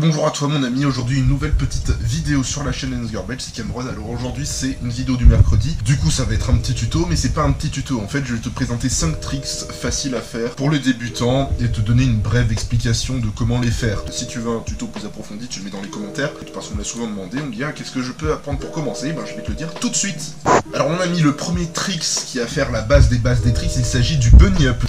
bonjour à toi mon ami, aujourd'hui une nouvelle petite vidéo sur la chaîne Lens Garbage, c'est Cameron, alors aujourd'hui c'est une vidéo du mercredi, du coup ça va être un petit tuto, mais c'est pas un petit tuto, en fait je vais te présenter 5 tricks faciles à faire pour les débutants et te donner une brève explication de comment les faire. Si tu veux un tuto plus approfondi, tu le mets dans les commentaires, parce qu'on me l'a souvent demandé, on me dit ah, qu'est-ce que je peux apprendre pour commencer, ben je vais te le dire tout de suite. Alors mon ami, le premier trick qui va faire la base des bases des tricks, il s'agit du bunny up.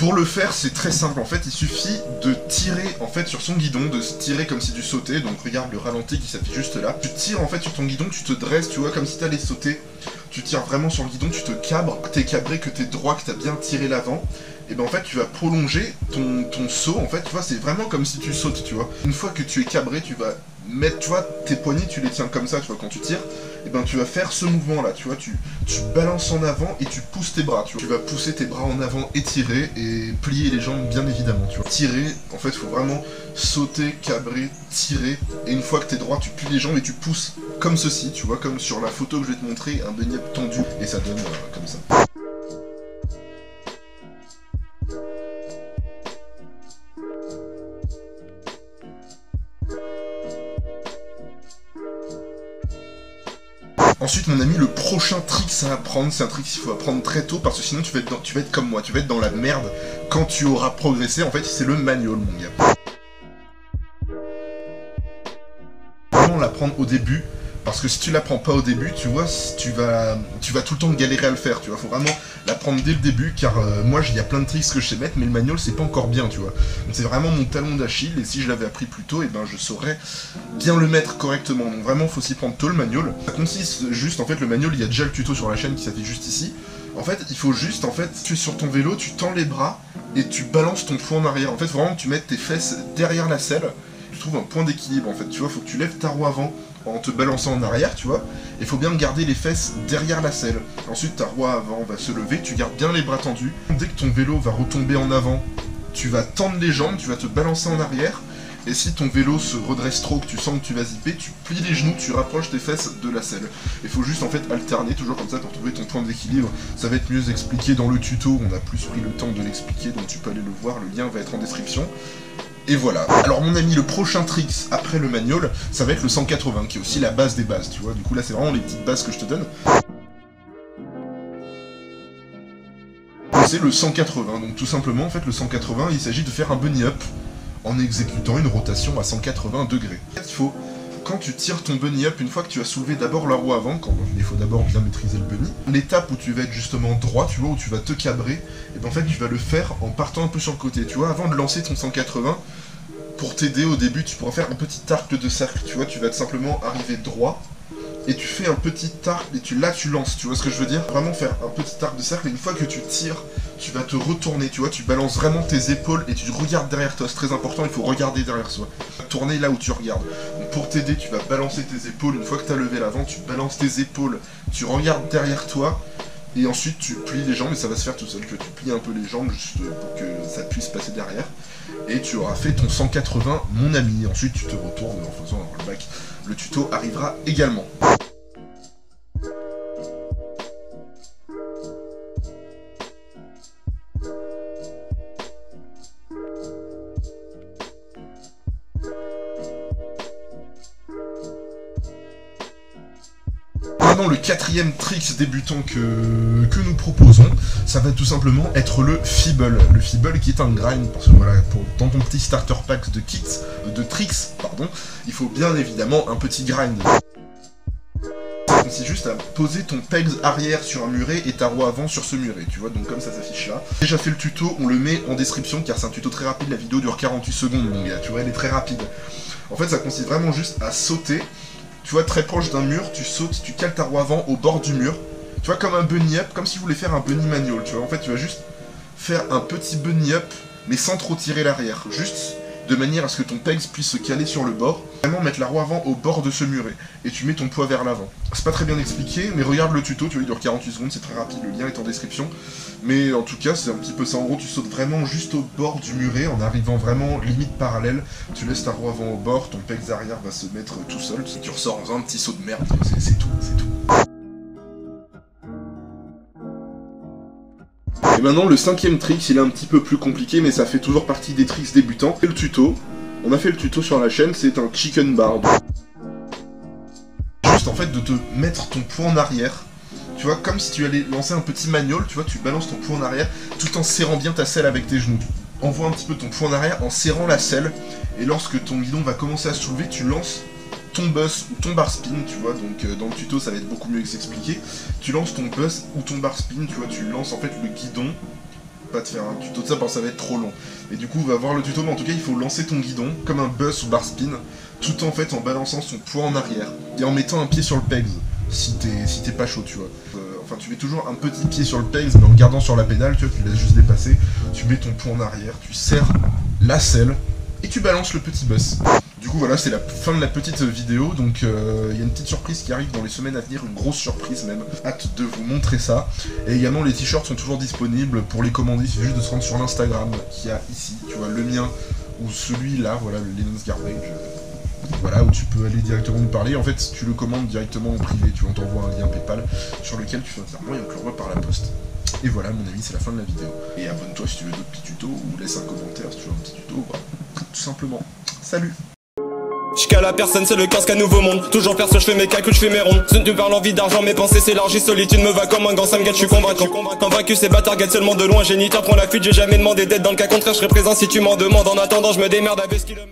Pour le faire, c'est très simple. En fait, il suffit de tirer en fait sur son guidon, de se tirer comme si tu sautais. Donc regarde le ralenti qui s'affiche juste là. Tu tires en fait sur ton guidon, tu te dresses, tu vois, comme si tu allais sauter. Tu tires vraiment sur le guidon, tu te cabres, t'es cabré, que t'es droit, que t'as bien tiré l'avant. Et ben en fait, tu vas prolonger ton, ton saut. En fait, tu vois, c'est vraiment comme si tu sautes, tu vois. Une fois que tu es cabré, tu vas mettre, tu vois, tes poignets, tu les tiens comme ça, tu vois, quand tu tires et eh ben tu vas faire ce mouvement là, tu vois, tu, balances en avant et tu pousses tes bras, tu vois. Tu vas pousser tes bras en avant et tirer et plier les jambes bien évidemment, tu vois. Tirer, en fait, il faut vraiment sauter, cabrer, tirer et une fois que t'es droit, tu plies les jambes et tu pousses comme ceci, tu vois, comme sur la photo que je vais te montrer, un beignet tendu et ça donne euh, comme ça. Ensuite, mon ami, le prochain trick à apprendre, c'est un trick qu'il faut apprendre très tôt parce que sinon tu vas, être être comme moi, tu vas être dans la merde quand tu auras progressé. En fait, c'est le manual, mon gars. Vraiment l'apprendre au début? Parce que si tu l'apprends pas au début, tu vois, tu vas, tu vas tout le temps galérer à le faire, tu vois. Faut vraiment l'apprendre dès le début, car euh, moi, il y a plein de tricks que je sais mettre, mais le manual, c'est pas encore bien, tu vois. C'est vraiment mon talon d'Achille, et si je l'avais appris plus tôt, et eh ben je saurais bien le mettre correctement. Donc vraiment, faut s'y prendre tôt le manual. Ça consiste juste, en fait, le manual, il y a déjà le tuto sur la chaîne qui s'affiche juste ici. En fait, il faut juste, en fait, tu es sur ton vélo, tu tends les bras, et tu balances ton poids en arrière. En fait, vraiment, tu mets tes fesses derrière la selle, trouves un point d'équilibre, en fait, tu vois, faut que tu lèves ta roue avant, en te balançant en arrière, tu vois. Il faut bien garder les fesses derrière la selle. Ensuite, ta roue avant va se lever, tu gardes bien les bras tendus. Dès que ton vélo va retomber en avant, tu vas tendre les jambes, tu vas te balancer en arrière. Et si ton vélo se redresse trop, que tu sens que tu vas zipper, tu plies les genoux, tu rapproches tes fesses de la selle. Il faut juste en fait alterner, toujours comme ça, pour trouver ton point d'équilibre. Ça va être mieux expliqué dans le tuto, on a plus pris le temps de l'expliquer, donc tu peux aller le voir, le lien va être en description. Et voilà. Alors mon ami, le prochain trick après le manual, ça va être le 180, qui est aussi la base des bases, tu vois. Du coup là, c'est vraiment les petites bases que je te donne. C'est le 180, donc tout simplement, en fait, le 180, il s'agit de faire un bunny up en exécutant une rotation à 180 degrés. Il faut? Quand tu tires ton bunny up, une fois que tu as soulevé d'abord la roue avant, quand il faut d'abord bien maîtriser le bunny, l'étape où tu vas être justement droit, tu vois, où tu vas te cabrer, et ben en fait tu vas le faire en partant un peu sur le côté, tu vois, avant de lancer ton 180, pour t'aider au début, tu pourras faire un petit arc de cercle, tu vois, tu vas simplement arriver droit, et tu fais un petit arc, et tu, là tu lances, tu vois ce que je veux dire? Vraiment faire un petit arc de cercle, et une fois que tu tires, tu vas te retourner, tu vois, tu balances vraiment tes épaules, et tu regardes derrière toi, c'est très important, il faut regarder derrière soi. Tourner là où tu regardes. Donc pour t'aider, tu vas balancer tes épaules, une fois que tu as levé l'avant, tu balances tes épaules, tu regardes derrière toi, et ensuite tu plies les jambes, et ça va se faire tout seul, tu plies un peu les jambes, juste pour que ça puisse passer derrière, et tu auras fait ton 180, mon ami. Ensuite tu te retournes en faisant le bac. Le tuto arrivera également. Le quatrième trick débutant que, nous proposons, ça va tout simplement être le Feeble. Le Feeble qui est un grind, parce que voilà, pour, dans ton petit starter pack de kits, de tricks, pardon, il faut bien évidemment un petit grind. C'est juste à poser ton pegs arrière sur un muret et ta roue avant sur ce muret, tu vois, donc comme ça s'affiche là. Déjà fait le tuto, on le met en description car c'est un tuto très rapide, la vidéo dure 48 secondes gars, tu vois, elle est très rapide. En fait ça consiste vraiment juste à sauter tu vois, très proche d'un mur, tu sautes, tu cales ta roue avant au bord du mur. Tu vois, comme un bunny up, comme si vous voulez faire un bunny manual, tu vois. En fait, tu vas juste faire un petit bunny up, mais sans trop tirer l'arrière. Juste de manière à ce que ton pegs puisse se caler sur le bord. Vraiment mettre la roue avant au bord de ce muret. Et tu mets ton poids vers l'avant. C'est pas très bien expliqué, mais regarde le tuto, tu vois, il dure 48 secondes, c'est très rapide, le lien est en description. Mais en tout cas, c'est un petit peu ça. En gros, tu sautes vraiment juste au bord du muret, en arrivant vraiment limite parallèle. Tu laisses ta roue avant au bord, ton pegs arrière va se mettre tout seul. Tu ressors en faisant un petit saut de merde, c'est tout, c'est tout. Et maintenant, le cinquième trick, il est un petit peu plus compliqué, mais ça fait toujours partie des tricks débutants. C'est le tuto. On a fait le tuto sur la chaîne, c'est un chicken bar. Juste en fait de te mettre ton poing en arrière. Tu vois, comme si tu allais lancer un petit manual, tu vois, tu balances ton poing en arrière tout en serrant bien ta selle avec tes genoux. Envoie un petit peu ton poing en arrière en serrant la selle. Et lorsque ton guidon va commencer à se soulever, tu lances ton bus ou ton bar spin, tu vois, donc euh, dans le tuto ça va être beaucoup mieux expliqué. Tu lances ton bus ou ton bar spin, tu vois, tu lances en fait le guidon. Pas de faire un tuto de ça parce que ça va être trop long. Et du coup, on va voir le tuto, mais en tout cas, il faut lancer ton guidon comme un bus ou bar spin, tout en fait en balançant son poids en arrière et en mettant un pied sur le pegs si t'es si pas chaud, tu vois. Euh, enfin, tu mets toujours un petit pied sur le pegs, mais en gardant sur la pédale, tu vois, tu laisses juste dépasser. Tu mets ton poids en arrière, tu serres la selle et tu balances le petit bus. Du coup voilà, c'est la fin de la petite vidéo, donc euh, il y a une petite surprise qui arrive dans les semaines à venir, une grosse surprise même. Hâte de vous montrer ça. Et également les t-shirts sont toujours disponibles pour les commander, il suffit juste de se rendre sur l'Instagram qu'il y a ici, tu vois, le mien ou celui-là, voilà, le Lennon's Garbage. Voilà, où tu peux aller directement nous parler. En fait, tu le commandes directement en privé, tu vois, un lien PayPal sur lequel tu fais un virement et on te par la poste. Et voilà, mon ami, c'est la fin de la vidéo. Et abonne-toi si tu veux d'autres petits tutos ou laisse un commentaire si tu veux un petit tuto, voilà. Tout simplement. Salut Jusqu'à la personne, c'est le casque à nouveau monde. Toujours perso, je fais mes calculs, je fais mes rondes. Ce ne parle envie d'argent, mes pensées s'élargissent. Solitude me va comme un me gâte, je suis convaincant. Convaincu, ces bâtards guettent seulement de loin. Géniteur prends la fuite, j'ai jamais demandé d'être dans le cas contraire. Je serai présent si tu m'en demandes. En attendant, je me démerde avec ce qui le